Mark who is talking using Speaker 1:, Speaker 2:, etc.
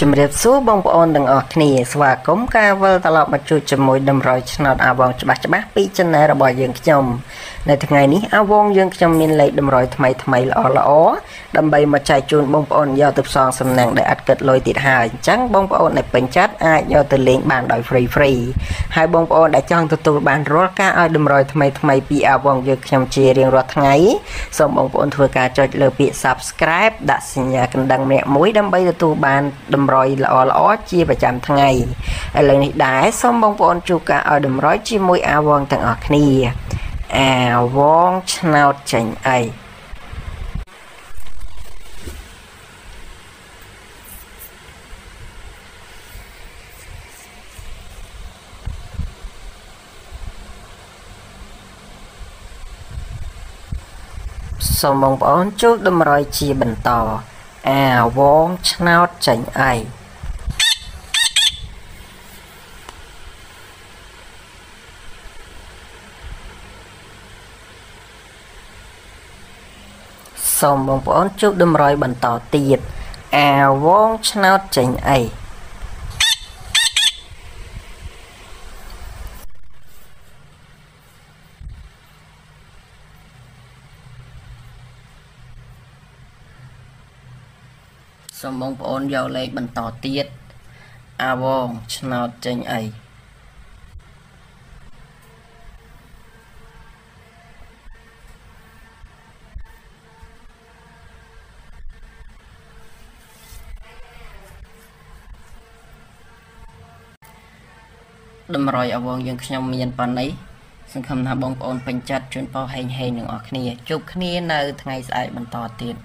Speaker 1: ជំរាបសួរបងប្អូនទាំងអស់គ្នាស្វាគមន៍ការវិលត្រឡប់មកជួបជាមួយដំរយឆ្នោតអាវងច្បាស់ច្បាស់ពី Channel របស់យើងខ្ញុំនៅថ្ងៃនេះអាវងយើងខ្ញុំមានលេខដំរយថ្មីថ្មីល្អល្អដើម្បីមកចែកជូនបងប្អូនយកទៅផ្សងសំណាងដែលអត់គិតលុយទៀតហើយអញ្ចឹងបងប្អូនដែលពេញចិត្តអាចយកទៅលេងបានដោយ free free ហើយបងប្អូនដែលចង់ទទួលបានរាល់ការឲ្យដំរយថ្មីថ្មីពីអាវងយើងខ្ញុំជារៀងរាល់ថ្ងៃសូមបងប្អូនធ្វើការចុចលើពាក្យ subscribe ដាក់សញ្ញាកណ្ដឹងម្នាក់មួយដើម្បីទទួលបានតម្រុយល្អល្អជាប្រចាំថ្ងៃឥឡូវនេះដែរសូមបងប្អូនជួបការឲ្យតម្រុយជាមួយអាវងទាំងអស់គ្នាអាវងឆ្នោតចេញអីសូមបងប្អូនជួបតម្រុយជាបន្ត អាវងឆ្នោតចេញអីសូមបងប្អូនជួបតម្រុយបន្តទៀតអាវងឆ្នោតចេញអី សូមបងប្អូនយកលេខបន្តទៀតអាវងឆ្នោតចេញអីតម្រុយអវងយើងខ្ញុំមានប៉ុណ្ណេះសង្ឃឹមថាបងប្អូនពេញចិត្តជូនពរហេងហេងទាំងអស់គ្នាជួបគ្នានៅថ្ងៃស្អែកបន្តទៀត